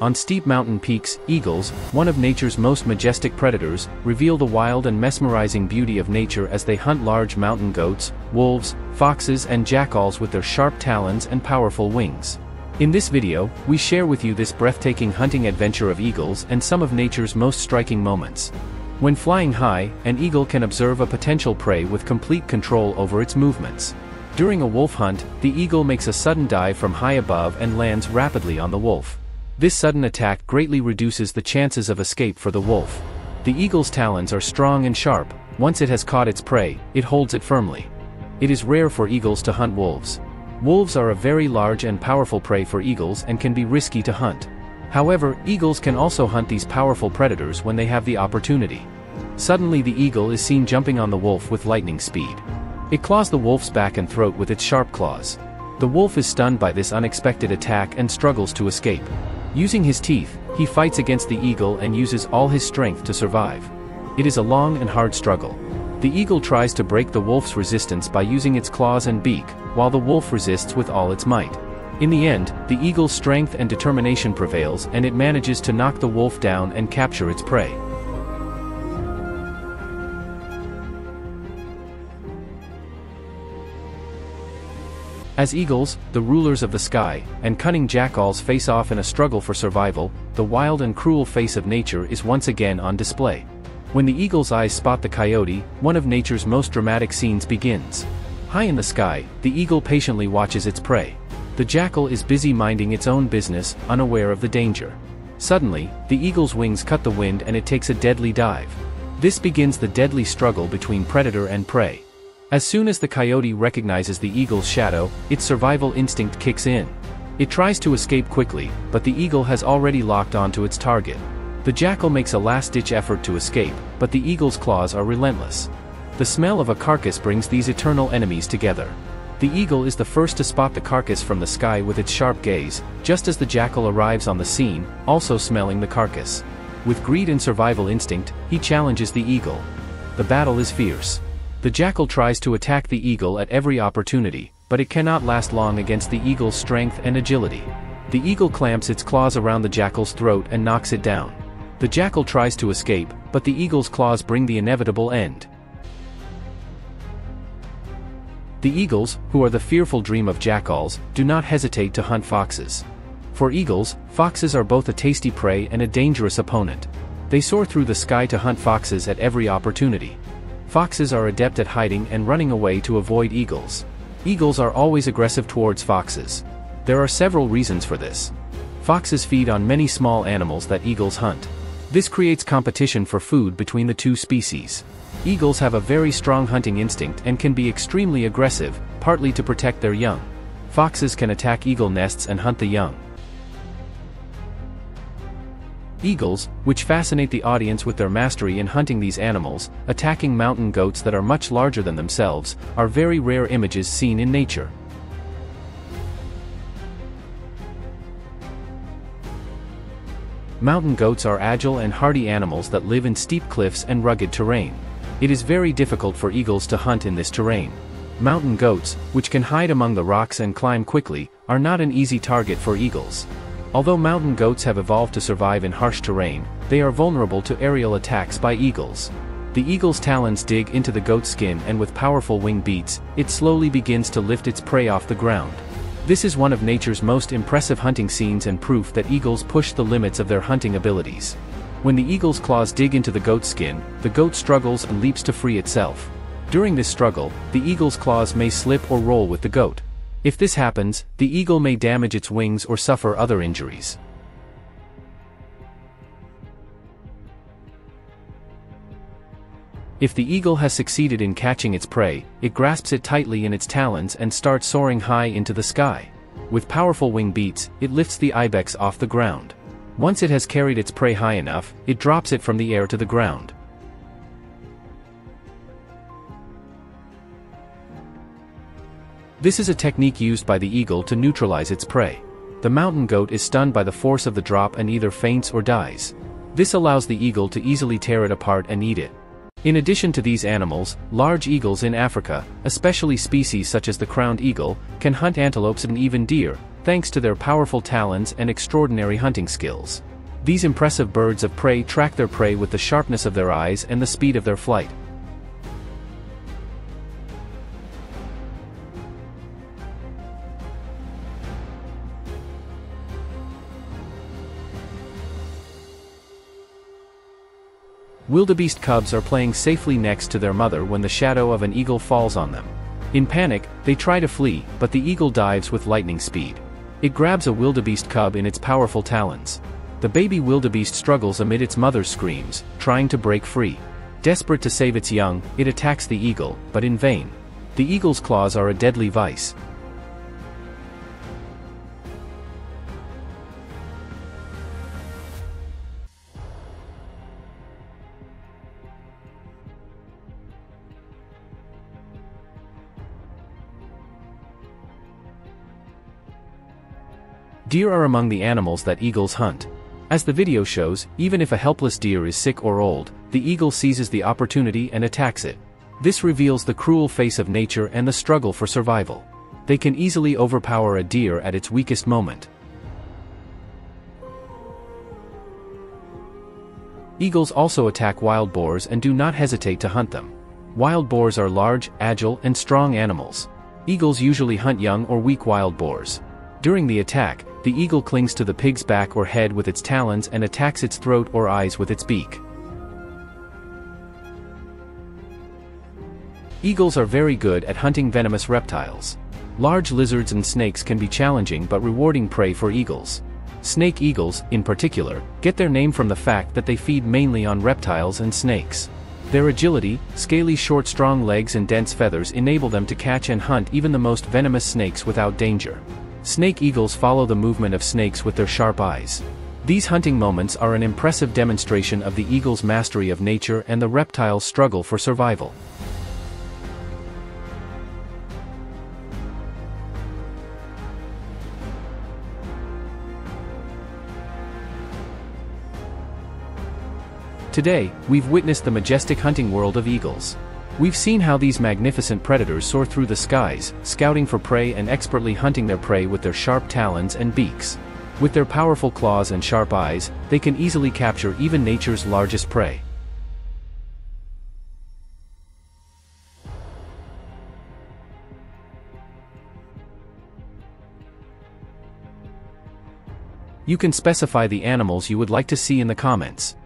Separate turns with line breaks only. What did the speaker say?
On steep mountain peaks, eagles, one of nature's most majestic predators, reveal the wild and mesmerizing beauty of nature as they hunt large mountain goats, wolves, foxes and jackals with their sharp talons and powerful wings. In this video, we share with you this breathtaking hunting adventure of eagles and some of nature's most striking moments. When flying high, an eagle can observe a potential prey with complete control over its movements. During a wolf hunt, the eagle makes a sudden dive from high above and lands rapidly on the wolf. This sudden attack greatly reduces the chances of escape for the wolf. The eagle's talons are strong and sharp, once it has caught its prey, it holds it firmly. It is rare for eagles to hunt wolves. Wolves are a very large and powerful prey for eagles and can be risky to hunt. However, eagles can also hunt these powerful predators when they have the opportunity. Suddenly the eagle is seen jumping on the wolf with lightning speed. It claws the wolf's back and throat with its sharp claws. The wolf is stunned by this unexpected attack and struggles to escape. Using his teeth, he fights against the eagle and uses all his strength to survive. It is a long and hard struggle. The eagle tries to break the wolf's resistance by using its claws and beak, while the wolf resists with all its might. In the end, the eagle's strength and determination prevails and it manages to knock the wolf down and capture its prey. As eagles, the rulers of the sky, and cunning jackals face off in a struggle for survival, the wild and cruel face of nature is once again on display. When the eagle's eyes spot the coyote, one of nature's most dramatic scenes begins. High in the sky, the eagle patiently watches its prey. The jackal is busy minding its own business, unaware of the danger. Suddenly, the eagle's wings cut the wind and it takes a deadly dive. This begins the deadly struggle between predator and prey. As soon as the coyote recognizes the eagle's shadow, its survival instinct kicks in. It tries to escape quickly, but the eagle has already locked onto its target. The jackal makes a last-ditch effort to escape, but the eagle's claws are relentless. The smell of a carcass brings these eternal enemies together. The eagle is the first to spot the carcass from the sky with its sharp gaze, just as the jackal arrives on the scene, also smelling the carcass. With greed and survival instinct, he challenges the eagle. The battle is fierce. The jackal tries to attack the eagle at every opportunity, but it cannot last long against the eagle's strength and agility. The eagle clamps its claws around the jackal's throat and knocks it down. The jackal tries to escape, but the eagle's claws bring the inevitable end. The eagles, who are the fearful dream of jackals, do not hesitate to hunt foxes. For eagles, foxes are both a tasty prey and a dangerous opponent. They soar through the sky to hunt foxes at every opportunity. Foxes are adept at hiding and running away to avoid eagles. Eagles are always aggressive towards foxes. There are several reasons for this. Foxes feed on many small animals that eagles hunt. This creates competition for food between the two species. Eagles have a very strong hunting instinct and can be extremely aggressive, partly to protect their young. Foxes can attack eagle nests and hunt the young. Eagles, which fascinate the audience with their mastery in hunting these animals, attacking mountain goats that are much larger than themselves, are very rare images seen in nature. Mountain goats are agile and hardy animals that live in steep cliffs and rugged terrain. It is very difficult for eagles to hunt in this terrain. Mountain goats, which can hide among the rocks and climb quickly, are not an easy target for eagles. Although mountain goats have evolved to survive in harsh terrain, they are vulnerable to aerial attacks by eagles. The eagle's talons dig into the goat's skin and with powerful wing beats, it slowly begins to lift its prey off the ground. This is one of nature's most impressive hunting scenes and proof that eagles push the limits of their hunting abilities. When the eagle's claws dig into the goat's skin, the goat struggles and leaps to free itself. During this struggle, the eagle's claws may slip or roll with the goat. If this happens, the eagle may damage its wings or suffer other injuries. If the eagle has succeeded in catching its prey, it grasps it tightly in its talons and starts soaring high into the sky. With powerful wing beats, it lifts the ibex off the ground. Once it has carried its prey high enough, it drops it from the air to the ground. This is a technique used by the eagle to neutralize its prey. The mountain goat is stunned by the force of the drop and either faints or dies. This allows the eagle to easily tear it apart and eat it. In addition to these animals, large eagles in Africa, especially species such as the crowned eagle, can hunt antelopes and even deer, thanks to their powerful talons and extraordinary hunting skills. These impressive birds of prey track their prey with the sharpness of their eyes and the speed of their flight. Wildebeest cubs are playing safely next to their mother when the shadow of an eagle falls on them. In panic, they try to flee, but the eagle dives with lightning speed. It grabs a wildebeest cub in its powerful talons. The baby wildebeest struggles amid its mother's screams, trying to break free. Desperate to save its young, it attacks the eagle, but in vain. The eagle's claws are a deadly vice. Deer are among the animals that eagles hunt. As the video shows, even if a helpless deer is sick or old, the eagle seizes the opportunity and attacks it. This reveals the cruel face of nature and the struggle for survival. They can easily overpower a deer at its weakest moment. Eagles also attack wild boars and do not hesitate to hunt them. Wild boars are large, agile, and strong animals. Eagles usually hunt young or weak wild boars. During the attack, the eagle clings to the pig's back or head with its talons and attacks its throat or eyes with its beak. Eagles are very good at hunting venomous reptiles. Large lizards and snakes can be challenging but rewarding prey for eagles. Snake eagles, in particular, get their name from the fact that they feed mainly on reptiles and snakes. Their agility, scaly short strong legs and dense feathers enable them to catch and hunt even the most venomous snakes without danger. Snake eagles follow the movement of snakes with their sharp eyes. These hunting moments are an impressive demonstration of the eagle's mastery of nature and the reptile's struggle for survival. Today, we've witnessed the majestic hunting world of eagles. We've seen how these magnificent predators soar through the skies, scouting for prey and expertly hunting their prey with their sharp talons and beaks. With their powerful claws and sharp eyes, they can easily capture even nature's largest prey. You can specify the animals you would like to see in the comments.